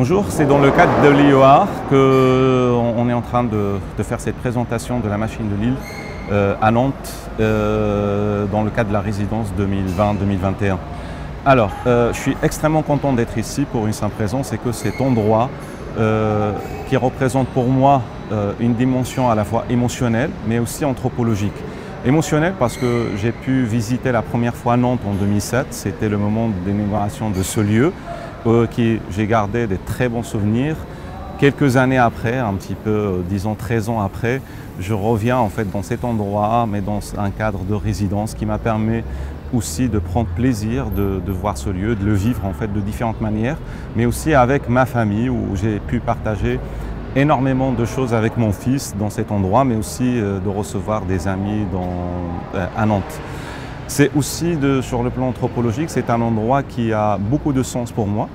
Bonjour, c'est dans le cadre de l'IOAR qu'on est en train de, faire cette présentation de la machine de Lille euh, à Nantes euh, dans le cadre de la résidence 2020-2021. Alors, euh, je suis extrêmement content d'être ici pour une simple raison, c'est que cet endroit qui représente pour moi une dimension à la fois émotionnelle mais aussi anthropologique. Émotionnelle parce que j'ai pu visiter la première fois Nantes en 2007, c'était le moment d'inauguration de ce lieu qui j'ai gardé des très bons souvenirs. Quelques années après, un petit peu, euh, disons 13 ans après, je reviens en fait dans cet endroit, mais dans un cadre de résidence qui m'a permis aussi de prendre plaisir de, voir ce lieu, de le vivre en fait de différentes manières, mais aussi avec ma famille où j'ai pu partager énormément de choses avec mon fils dans cet endroit, mais aussi euh, de recevoir des amis dans, euh, à Nantes. C'est aussi, sur le plan anthropologique, c'est un endroit qui a beaucoup de sens pour moi.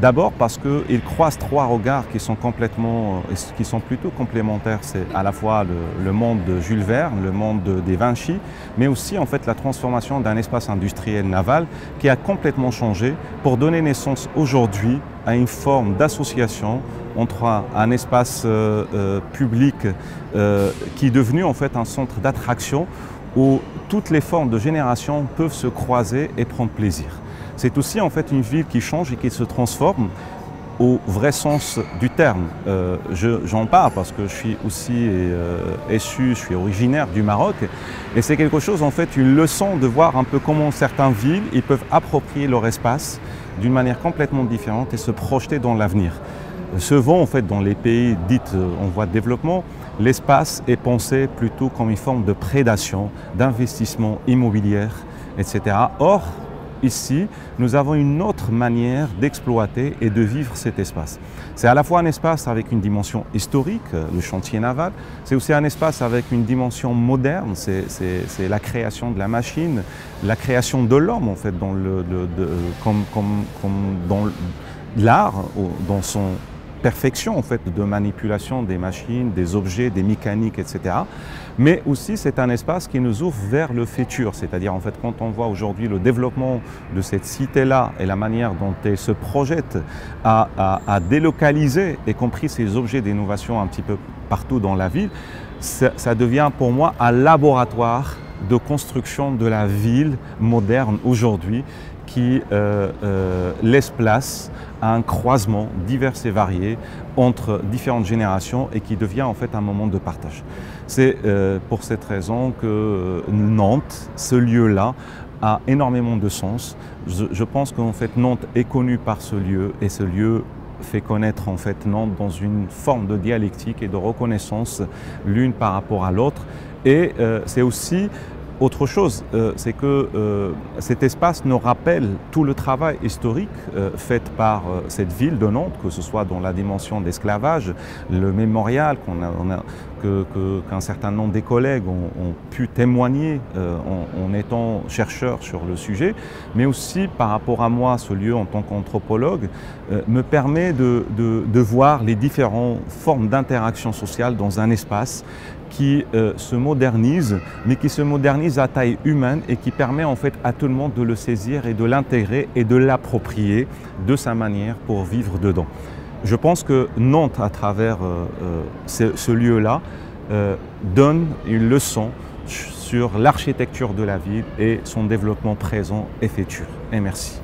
D'abord parce qu'il croise trois regards qui sont complètement, euh, qui sont plutôt complémentaires. C'est à la fois le, monde de Jules Verne, le monde des Vinci, mais aussi en fait la transformation d'un espace industriel naval qui a complètement changé pour donner naissance aujourd'hui à une forme d'association entre un, espace euh, euh, public qui est devenu en fait un centre d'attraction où toutes les formes de génération peuvent se croiser et prendre plaisir. C'est aussi en fait une ville qui change et qui se transforme au vrai sens du terme. Euh, j'en parle parce que je suis aussi euh, je suis originaire du Maroc et c'est quelque chose en fait, une leçon de voir un peu comment certaines villes ils peuvent approprier leur espace d'une manière complètement différente et se projeter dans l'avenir. Ce vent en fait dans les pays dits euh, en voie de développement, l'espace est pensé plutôt comme une forme de prédation, d'investissement immobilier, etc. Or, ici, nous avons une autre manière d'exploiter et de vivre cet espace. C'est à la fois un espace avec une dimension historique, euh, le chantier naval, c'est aussi un espace avec une dimension moderne, c'est la création de la machine, la création de l'homme en fait, dans comme, comme dans l'art, dans son perfection en fait de manipulation des machines, des objets, des mécaniques, etc. Mais aussi c'est un espace qui nous ouvre vers le futur, c'est-à-dire en fait quand on voit aujourd'hui le développement de cette cité-là et la manière dont elle se projette à, délocaliser, y compris ces objets d'innovation un petit peu partout dans la ville, ça devient pour moi un laboratoire de construction de la ville moderne aujourd'hui qui euh, euh, laisse place à un croisement divers et varié entre différentes générations et qui devient en fait un moment de partage. C'est euh, pour cette raison que Nantes, ce lieu-là, a énormément de sens. Je, pense qu'en fait Nantes est connu par ce lieu et ce lieu fait connaître en fait Nantes dans une forme de dialectique et de reconnaissance l'une par rapport à l'autre. Et c'est aussi autre chose, euh, c'est que euh, cet espace nous rappelle tout le travail historique euh, fait par cette ville de Nantes, que ce soit dans la dimension d'esclavage, le mémorial qu'un certain nombre des collègues ont, pu témoigner en, étant chercheurs sur le sujet, mais aussi par rapport à moi, ce lieu en tant qu'anthropologue me permet de, de voir les différentes formes d'interaction sociale dans un espace qui euh, se modernise, mais qui se modernise à taille humaine et qui permet en fait à tout le monde de le saisir et de l'intégrer et de l'approprier de sa manière pour vivre dedans. Je pense que Nantes, à travers euh, euh, ce, ce lieu-là, donne une leçon sur l'architecture de la ville et son développement présent et futur. Et merci.